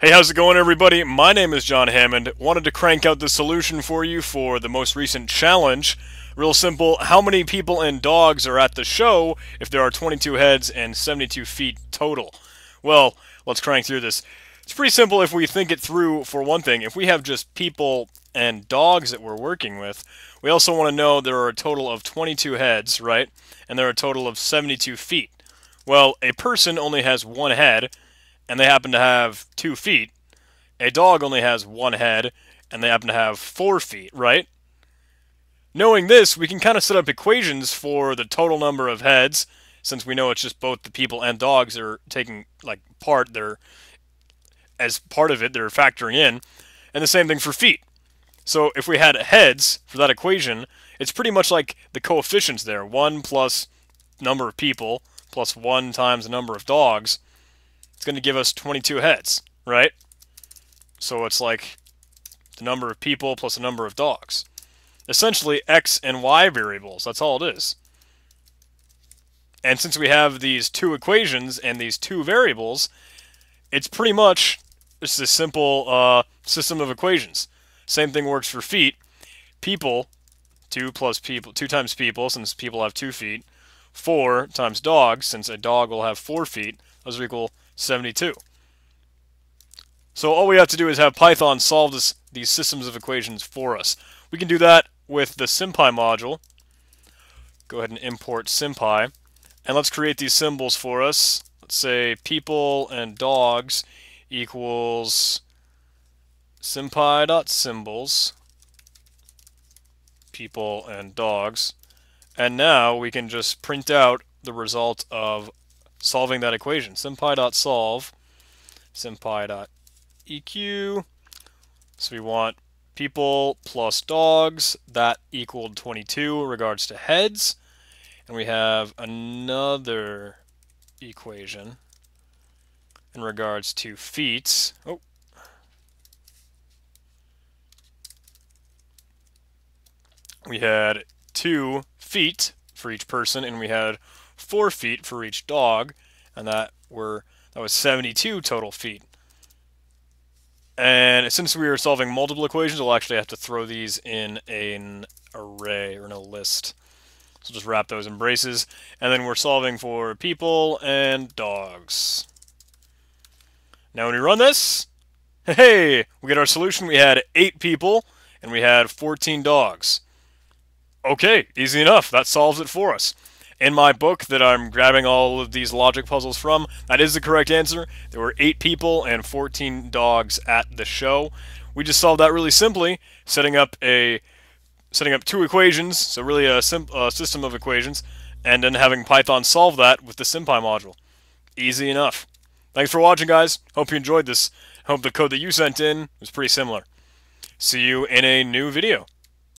Hey, how's it going, everybody? My name is John Hammond. Wanted to crank out the solution for you for the most recent challenge. Real simple how many people and dogs are at the show if there are 22 heads and 72 feet total? Well, let's crank through this. It's pretty simple if we think it through for one thing. If we have just people and dogs that we're working with, we also want to know there are a total of 22 heads, right? And there are a total of 72 feet. Well, a person only has one head and they happen to have two feet. A dog only has one head, and they happen to have four feet, right? Knowing this, we can kind of set up equations for the total number of heads, since we know it's just both the people and dogs are taking like part. They're as part of it, they're factoring in, and the same thing for feet. So if we had heads for that equation, it's pretty much like the coefficients there: one plus number of people plus one times the number of dogs it's going to give us 22 heads, right? So it's like the number of people plus the number of dogs. Essentially, x and y variables. That's all it is. And since we have these two equations and these two variables, it's pretty much just a simple uh, system of equations. Same thing works for feet. People, 2 plus people, 2 times people, since people have 2 feet. 4 times dogs, since a dog will have 4 feet. Those equal 72. So all we have to do is have Python solve this, these systems of equations for us. We can do that with the SymPy module. Go ahead and import SymPy. And let's create these symbols for us. Let's say people and dogs equals SymPy.symbols people and dogs. And now we can just print out the result of solving that equation. SymPy.solve, SymPy.eq. So we want people plus dogs, that equaled 22 in regards to heads. And we have another equation in regards to feet. Oh. We had two feet for each person, and we had four feet for each dog, and that were that was 72 total feet. And since we are solving multiple equations, we'll actually have to throw these in an array or in a list. So just wrap those in braces. And then we're solving for people and dogs. Now when we run this, hey, we get our solution. We had 8 people and we had 14 dogs. Okay, easy enough. That solves it for us in my book that I'm grabbing all of these logic puzzles from. That is the correct answer. There were 8 people and 14 dogs at the show. We just solved that really simply, setting up a setting up two equations, so really a, a system of equations, and then having Python solve that with the SymPy module. Easy enough. Thanks for watching, guys. Hope you enjoyed this. Hope the code that you sent in was pretty similar. See you in a new video.